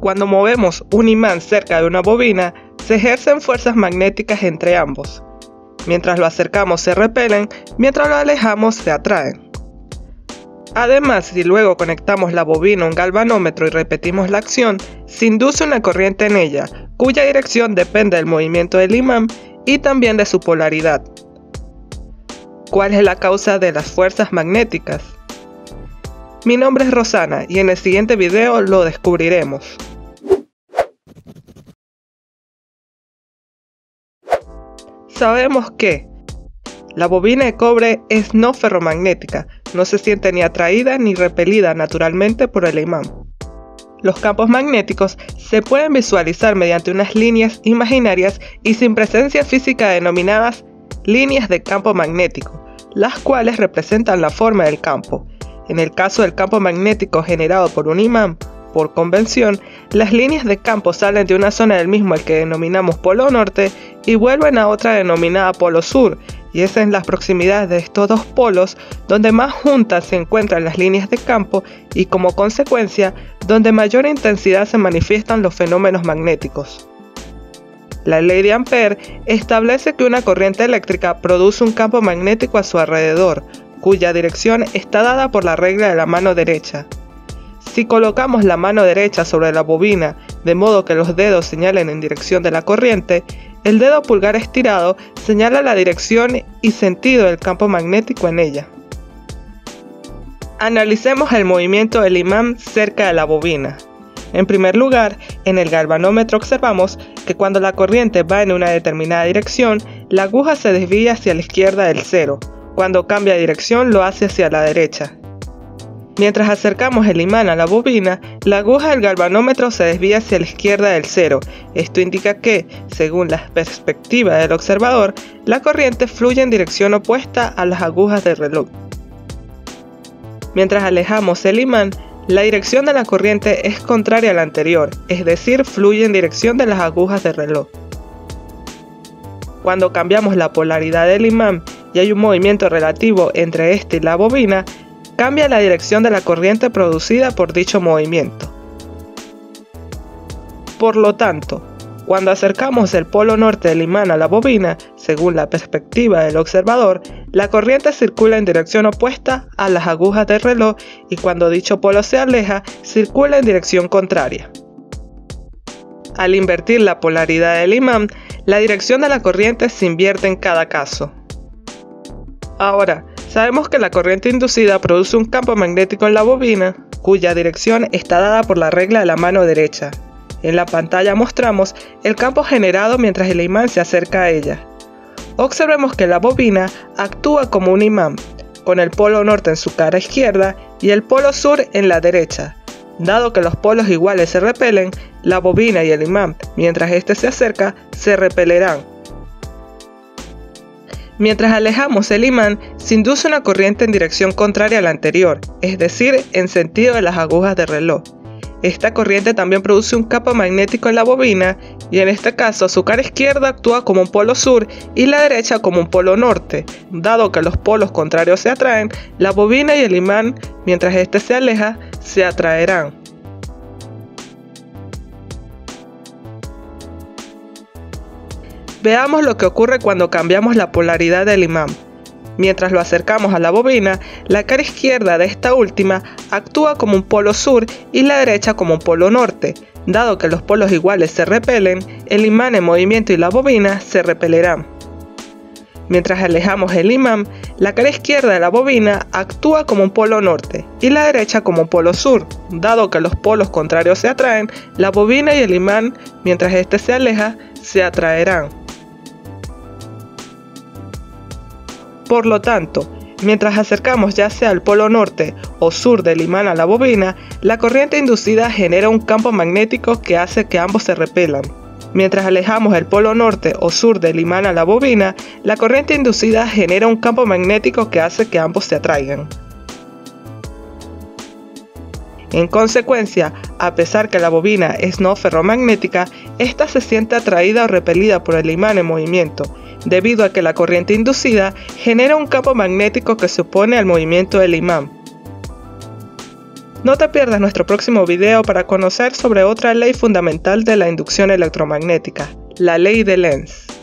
Cuando movemos un imán cerca de una bobina, se ejercen fuerzas magnéticas entre ambos. Mientras lo acercamos se repelen, mientras lo alejamos se atraen. Además, si luego conectamos la bobina a un galvanómetro y repetimos la acción, se induce una corriente en ella, cuya dirección depende del movimiento del imán y también de su polaridad. ¿Cuál es la causa de las fuerzas magnéticas? Mi nombre es Rosana y en el siguiente video lo descubriremos. Sabemos que la bobina de cobre es no ferromagnética, no se siente ni atraída ni repelida naturalmente por el imán. Los campos magnéticos se pueden visualizar mediante unas líneas imaginarias y sin presencia física denominadas líneas de campo magnético, las cuales representan la forma del campo. En el caso del campo magnético generado por un imán, por convención, las líneas de campo salen de una zona del mismo al que denominamos polo norte y vuelven a otra denominada polo sur, y es en las proximidades de estos dos polos donde más juntas se encuentran las líneas de campo y como consecuencia donde mayor intensidad se manifiestan los fenómenos magnéticos. La ley de Ampère establece que una corriente eléctrica produce un campo magnético a su alrededor, cuya dirección está dada por la regla de la mano derecha. Si colocamos la mano derecha sobre la bobina de modo que los dedos señalen en dirección de la corriente, el dedo pulgar estirado señala la dirección y sentido del campo magnético en ella. Analicemos el movimiento del imán cerca de la bobina. En primer lugar, en el galvanómetro observamos que cuando la corriente va en una determinada dirección, la aguja se desvía hacia la izquierda del cero. Cuando cambia dirección lo hace hacia la derecha. Mientras acercamos el imán a la bobina, la aguja del galvanómetro se desvía hacia la izquierda del cero. Esto indica que, según la perspectiva del observador, la corriente fluye en dirección opuesta a las agujas del reloj. Mientras alejamos el imán, la dirección de la corriente es contraria a la anterior, es decir, fluye en dirección de las agujas del reloj. Cuando cambiamos la polaridad del imán y hay un movimiento relativo entre este y la bobina, cambia la dirección de la corriente producida por dicho movimiento. Por lo tanto, cuando acercamos el polo norte del imán a la bobina, según la perspectiva del observador, la corriente circula en dirección opuesta a las agujas del reloj y cuando dicho polo se aleja, circula en dirección contraria. Al invertir la polaridad del imán, la dirección de la corriente se invierte en cada caso. Ahora, Sabemos que la corriente inducida produce un campo magnético en la bobina, cuya dirección está dada por la regla de la mano derecha. En la pantalla mostramos el campo generado mientras el imán se acerca a ella. Observemos que la bobina actúa como un imán, con el polo norte en su cara izquierda y el polo sur en la derecha. Dado que los polos iguales se repelen, la bobina y el imán, mientras éste se acerca, se repelerán, Mientras alejamos el imán, se induce una corriente en dirección contraria a la anterior, es decir, en sentido de las agujas del reloj. Esta corriente también produce un campo magnético en la bobina y en este caso su cara izquierda actúa como un polo sur y la derecha como un polo norte. Dado que los polos contrarios se atraen, la bobina y el imán, mientras éste se aleja, se atraerán. Veamos lo que ocurre cuando cambiamos la polaridad del imán. Mientras lo acercamos a la bobina, la cara izquierda de esta última actúa como un polo sur y la derecha como un polo norte. Dado que los polos iguales se repelen, el imán en movimiento y la bobina se repelerán. Mientras alejamos el imán, la cara izquierda de la bobina actúa como un polo norte y la derecha como un polo sur. Dado que los polos contrarios se atraen, la bobina y el imán, mientras éste se aleja, se atraerán. Por lo tanto, mientras acercamos ya sea al polo norte o sur del imán a la bobina, la corriente inducida genera un campo magnético que hace que ambos se repelan. Mientras alejamos el polo norte o sur del imán a la bobina, la corriente inducida genera un campo magnético que hace que ambos se atraigan. En consecuencia, a pesar que la bobina es no ferromagnética, ésta se siente atraída o repelida por el imán en movimiento, debido a que la corriente inducida genera un campo magnético que se opone al movimiento del imán. No te pierdas nuestro próximo video para conocer sobre otra ley fundamental de la inducción electromagnética, la ley de Lenz.